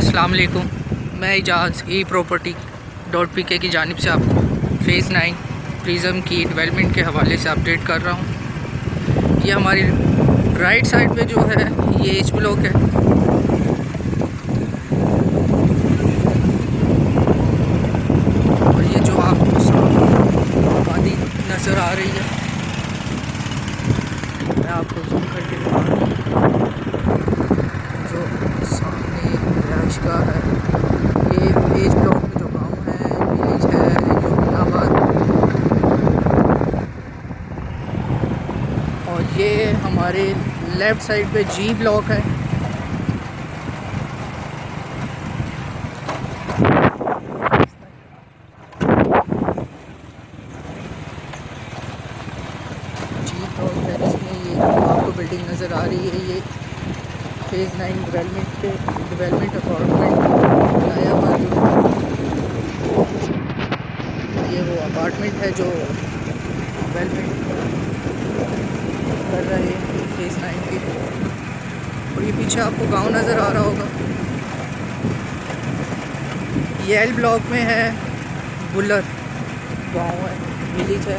السلام علیکم۔ میں اجاز ای پراپرٹی ڈاٹ پی کے کی جانب سے آپ کو فیز نائن پریزم کی ڈیولپمنٹ کے حوالے سے اپڈیٹ کر رہا ہوں۔ یہ ہماری رائٹ سائڈ پہ جو ہے، یہ ایچ بلاک ہے۔ اور یہ جو آپ کو آبادی نظر آ رہی ہے، میں آپ کو زوم کر کے دکھا رہا ہوں جو سامنے رہائش ہے۔ یہ ایج بلاک میں جو گاؤں ہے ولیج ہے یومن آباد۔ اور یہ ہمارے لیفٹ سائڈ پہ جی بلاک ہے۔ جی بلاک ہے جس میں یہ آپ کو بلڈنگ نظر آ رہی ہے، یہ فیز نائن ڈیولپمنٹ کے ڈیولپمنٹ اپارٹمنٹ بنایا ہوا یہ وہ اپارٹمنٹ ہے جو ڈیولپمنٹ کر رہے ہیں فیز نائن کی اور یہ پیچھے آپ کو گاؤں نظر آ رہا ہوگا یہ ایل بلاک میں ہے بلر گاؤں ہے ولیج ہے